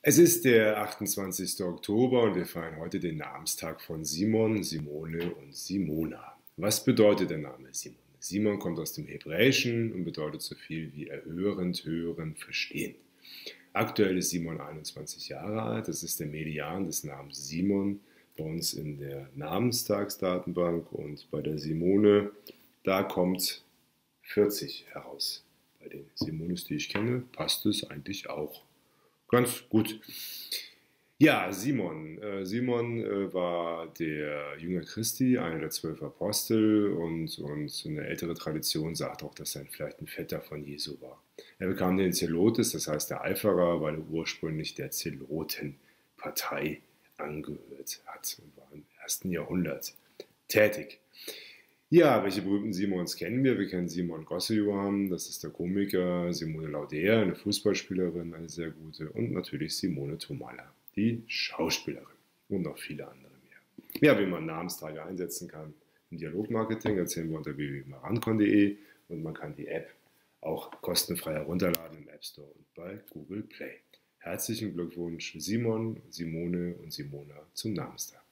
Es ist der 28. Oktober und wir feiern heute den Namenstag von Simon, Simone und Simona. Was bedeutet der Name Simon? Simon kommt aus dem Hebräischen und bedeutet so viel wie erhörend, hören, verstehen. Aktuell ist Simon 21 Jahre alt. Das ist der Median des Namens Simon bei uns in der Namenstagsdatenbank und bei der Simone, da kommt 40 heraus. Bei den Simones, die ich kenne, passt es eigentlich auch ganz gut. Ja, Simon. Äh, Simon äh, war der Jünger Christi, einer der zwölf Apostel und, und eine ältere Tradition sagt auch, dass er vielleicht ein Vetter von Jesu war. Er bekam den Zelotes, das heißt der Eiferer, weil er ursprünglich der Zelotenpartei angehört hat und war im ersten Jahrhundert tätig. Ja, welche berühmten Simons kennen wir? Wir kennen Simon Gossejohann, das ist der Komiker, Simone Lauder, eine Fußballspielerin, eine sehr gute, und natürlich Simone Tomalla, die Schauspielerin und noch viele andere mehr. Ja, wie man Namenstage einsetzen kann im Dialogmarketing, erzählen wir unter www.marancon.de und man kann die App auch kostenfrei herunterladen im App Store und bei Google Play. Herzlichen Glückwunsch Simon, Simone und Simona zum Namenstag.